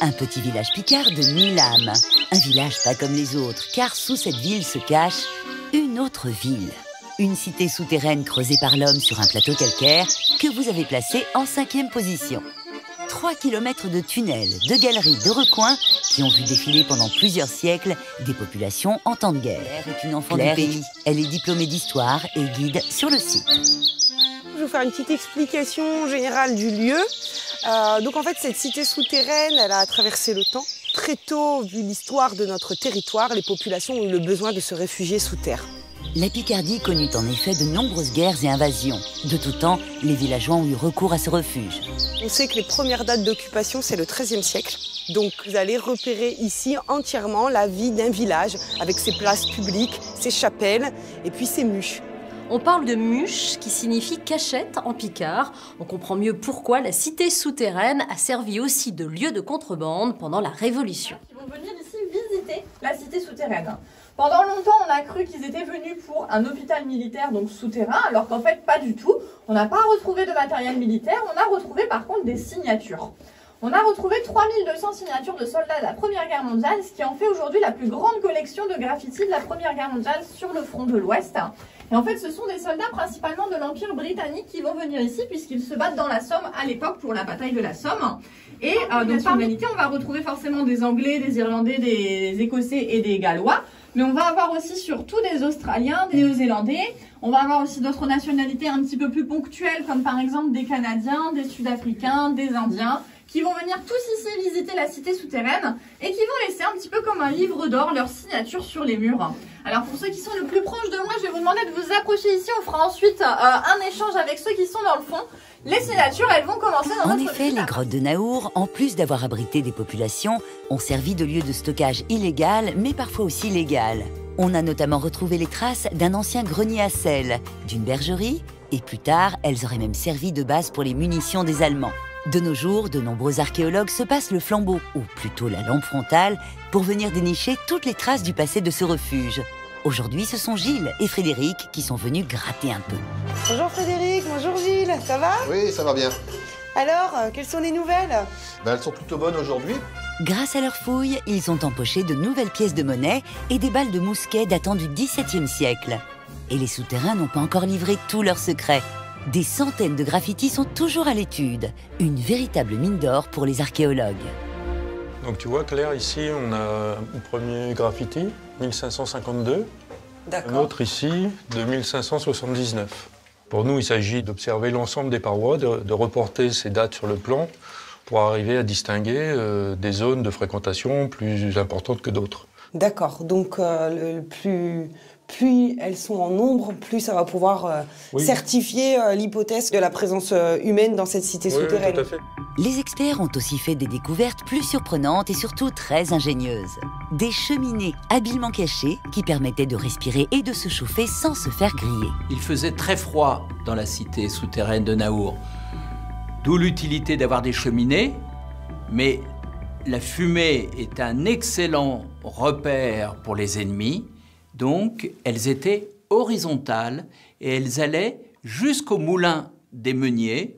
un petit village picard de mille âmes. Un village pas comme les autres, car sous cette ville se cache une autre ville. Une cité souterraine creusée par l'homme sur un plateau calcaire que vous avez placé en cinquième position. 3 km de tunnels, de galeries, de recoins qui ont vu défiler pendant plusieurs siècles des populations en temps de guerre. Claire est une enfant du pays. Elle est diplômée d'histoire et guide sur le site. Je vais vous faire une petite explication générale du lieu. Euh, donc en fait, cette cité souterraine, elle a traversé le temps. Très tôt, vu l'histoire de notre territoire, les populations ont eu le besoin de se réfugier sous terre. La Picardie connut en effet de nombreuses guerres et invasions. De tout temps, les villageois ont eu recours à ce refuge. On sait que les premières dates d'occupation, c'est le XIIIe siècle. Donc vous allez repérer ici entièrement la vie d'un village, avec ses places publiques, ses chapelles et puis ses muches. On parle de muche qui signifie cachette en picard. On comprend mieux pourquoi la cité souterraine a servi aussi de lieu de contrebande pendant la Révolution. Ils vont venir ici visiter la cité souterraine. Pendant longtemps, on a cru qu'ils étaient venus pour un hôpital militaire, donc souterrain, alors qu'en fait, pas du tout. On n'a pas retrouvé de matériel militaire, on a retrouvé par contre des signatures. On a retrouvé 3200 signatures de soldats de la Première Guerre mondiale, ce qui en fait aujourd'hui la plus grande collection de graffitis de la Première Guerre mondiale sur le front de l'Ouest. Et en fait, ce sont des soldats principalement de l'Empire britannique qui vont venir ici, puisqu'ils se battent dans la Somme à l'époque pour la bataille de la Somme. Et euh, donc, parmi on va retrouver forcément des Anglais, des Irlandais, des Écossais et des Gallois. Mais on va avoir aussi surtout des Australiens, des Néo-Zélandais. On va avoir aussi d'autres nationalités un petit peu plus ponctuelles, comme par exemple des Canadiens, des Sud-Africains, des Indiens, qui vont venir tous ici visiter la cité souterraine et qui vont laisser un petit peu comme un livre d'or leur signature sur les murs. Alors pour ceux qui sont le plus proches de moi, je vais vous demander de vous approcher ici. On fera ensuite euh, un échange avec ceux qui sont dans le fond. Les signatures, elles vont commencer dans En notre effet, les grottes de Naour, en plus d'avoir abrité des populations, ont servi de lieu de stockage illégal, mais parfois aussi légal. On a notamment retrouvé les traces d'un ancien grenier à sel, d'une bergerie, et plus tard, elles auraient même servi de base pour les munitions des Allemands. De nos jours, de nombreux archéologues se passent le flambeau, ou plutôt la lampe frontale, pour venir dénicher toutes les traces du passé de ce refuge. Aujourd'hui, ce sont Gilles et Frédéric qui sont venus gratter un peu. Bonjour Frédéric, bonjour Gilles, ça va? Oui, ça va bien. Alors, euh, quelles sont les nouvelles? Ben, elles sont plutôt bonnes aujourd'hui. Grâce à leurs fouilles, ils ont empoché de nouvelles pièces de monnaie et des balles de mousquet datant du XVIIe siècle. Et les souterrains n'ont pas encore livré tous leurs secrets. Des centaines de graffitis sont toujours à l'étude. Une véritable mine d'or pour les archéologues. Donc tu vois Claire, ici on a un premier graffiti, 1552. Un D'accord. autre ici, de 1579. Pour nous, il s'agit d'observer l'ensemble des parois, de, de reporter ces dates sur le plan pour arriver à distinguer euh, des zones de fréquentation plus importantes que d'autres. D'accord, donc euh, le plus, plus elles sont en nombre, plus ça va pouvoir euh, Oui. certifier euh, l'hypothèse de la présence euh, humaine dans cette cité Oui, oui, souterraine. tout à fait. Les experts ont aussi fait des découvertes plus surprenantes et surtout très ingénieuses. Des cheminées habilement cachées qui permettaient de respirer et de se chauffer sans se faire griller. Il faisait très froid dans la cité souterraine de Naour. D'où l'utilité d'avoir des cheminées, mais la fumée est un excellent repère pour les ennemis, donc elles étaient horizontales et elles allaient jusqu'au moulin des meuniers,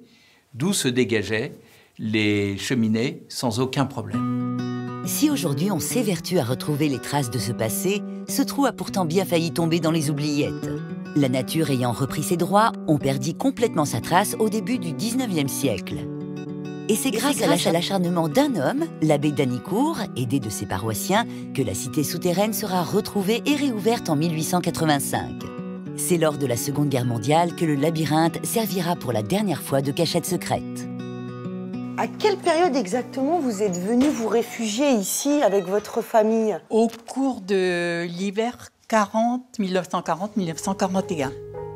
d'où se dégageaient les cheminées sans aucun problème. Si aujourd'hui on s'évertue à retrouver les traces de ce passé, ce trou a pourtant bien failli tomber dans les oubliettes. La nature ayant repris ses droits, on perdit complètement sa trace au début du 19e siècle. Et c'est grâce, à l'acharnement d'un homme, l'abbé d'Anicourt, aidé de ses paroissiens, que la cité souterraine sera retrouvée et réouverte en 1885. C'est lors de la Seconde Guerre mondiale que le labyrinthe servira pour la dernière fois de cachette secrète. À quelle période exactement vous êtes venu vous réfugier ici avec votre famille? Au cours de l'hiver 40, 1940-1941.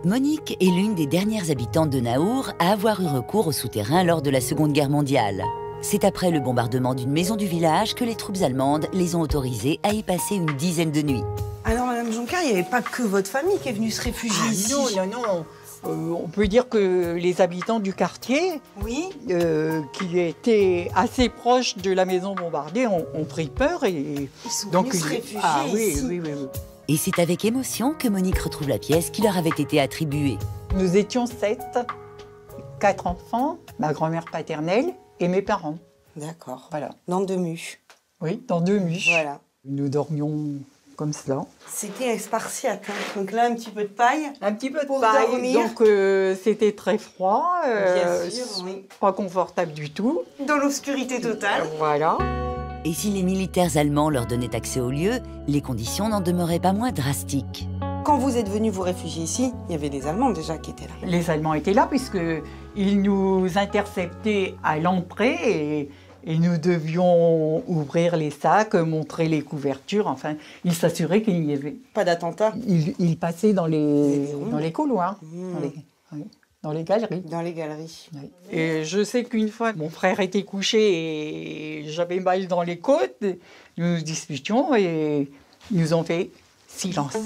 Monique est l'une des dernières habitantes de Naour à avoir eu recours au souterrain lors de la Seconde Guerre mondiale. C'est après le bombardement d'une maison du village que les troupes allemandes les ont autorisées à y passer une dizaine de nuits. Alors Madame Joncar, il n'y avait pas que votre famille qui est venue se réfugier Ah, ici. non, non, non. Euh, on peut dire que les habitants du quartier, Oui. euh, qui étaient assez proches de la maison bombardée, ont, ont pris peur et Ils sont donc venus se ils- réfugier ah oui, ici. oui, oui, oui. Et c'est avec émotion que Monique retrouve la pièce qui leur avait été attribuée. Nous étions sept, quatre enfants, ma grand-mère paternelle et mes parents. D'accord. Voilà. Dans deux muches. Oui, dans deux muches. Voilà. Nous dormions comme cela. C'était spartiate. hein. Donc là, un petit peu de paille. Un petit peu de Pour paille, dormir. donc euh, c'était très froid, euh, Bien sûr, oui. pas confortable du tout. Dans l'obscurité totale. Voilà. Et si les militaires allemands leur donnaient accès au lieu, les conditions n'en demeuraient pas moins drastiques. Quand vous êtes venus vous réfugier ici, il y avait des Allemands déjà qui étaient là. Les Allemands étaient là puisque ils nous interceptaient à l'entrée et, et nous devions ouvrir les sacs, montrer les couvertures. Enfin, ils s'assuraient qu'il y avait. Pas d'attentat Ils, ils passaient dans les dans les couloirs, Mmh. dans, les, oui, dans les galeries. dans les galeries. Oui. Et je sais qu'une fois, mon frère était couché et j'avais mal dans les côtes. Nous nous disputions et ils nous ont fait silence.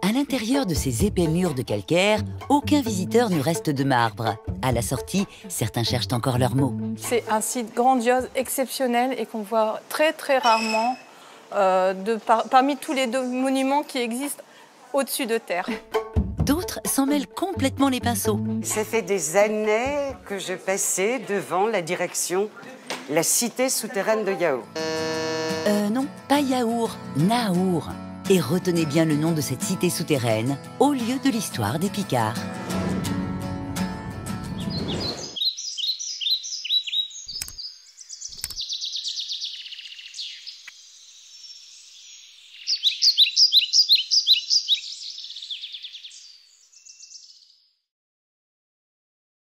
À l'intérieur de ces épais murs de calcaire, aucun visiteur ne reste de marbre. À la sortie, certains cherchent encore leurs mots. C'est un site grandiose, exceptionnel et qu'on voit très très rarement euh, de par- parmi tous les deux monuments qui existent au-dessus de terre. D'autres s'en mêlent complètement les pinceaux. Ça fait des années que je passais devant la direction, la cité souterraine de Yao. Euh non, pas Yaour, Naour. Et retenez bien le nom de cette cité souterraine, au lieu de l'histoire des Picards.